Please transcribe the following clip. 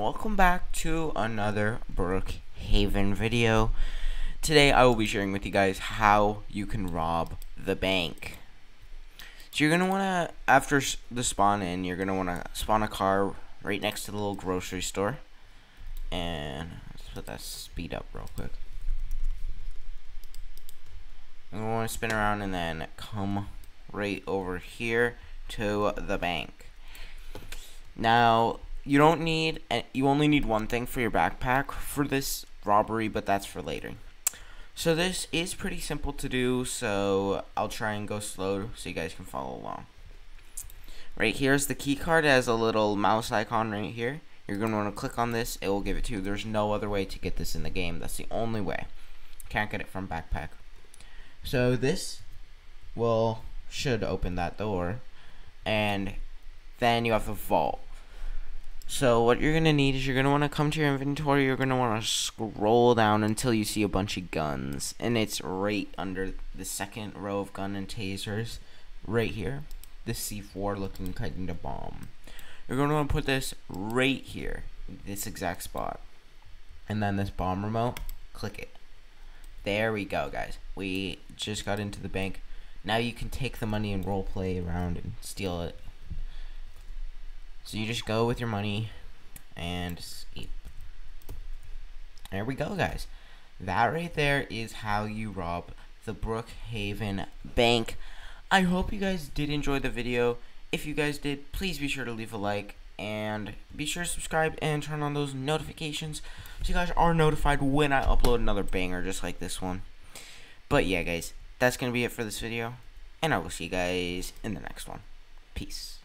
welcome back to another Brookhaven video. Today I will be sharing with you guys how you can rob the bank. So you're going to want to, after the spawn in, you're going to want to spawn a car right next to the little grocery store. And let's put that speed up real quick. And we want to spin around and then come right over here to the bank. Now, you don't need, eh, you only need one thing for your backpack for this robbery, but that's for later. So this is pretty simple to do, so I'll try and go slow so you guys can follow along. Right here's the key card. It has a little mouse icon right here. You're going to want to click on this. It will give it to you. There's no other way to get this in the game. That's the only way. Can't get it from backpack. So this will should open that door. And then you have the vault. So what you're going to need is you're going to want to come to your inventory. You're going to want to scroll down until you see a bunch of guns. And it's right under the second row of gun and tasers. Right here. The C4 looking kind of bomb. You're going to want to put this right here. This exact spot. And then this bomb remote. Click it. There we go, guys. We just got into the bank. Now you can take the money and role play around and steal it so you just go with your money and escape. There we go, guys. That right there is how you rob the Brookhaven Bank. I hope you guys did enjoy the video. If you guys did, please be sure to leave a like and be sure to subscribe and turn on those notifications so you guys are notified when I upload another banger just like this one. But yeah, guys, that's going to be it for this video, and I will see you guys in the next one. Peace.